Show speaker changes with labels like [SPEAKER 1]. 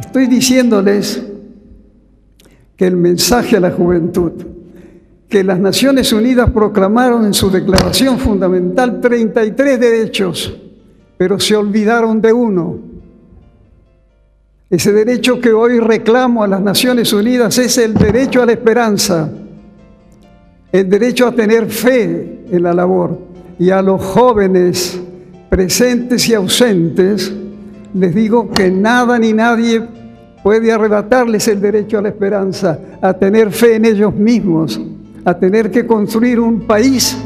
[SPEAKER 1] Estoy diciéndoles que el mensaje a la juventud, que las Naciones Unidas proclamaron en su declaración fundamental 33 derechos, pero se olvidaron de uno. Ese derecho que hoy reclamo a las Naciones Unidas es el derecho a la esperanza, el derecho a tener fe en la labor y a los jóvenes presentes y ausentes, les digo que nada ni nadie puede arrebatarles el derecho a la esperanza, a tener fe en ellos mismos, a tener que construir un país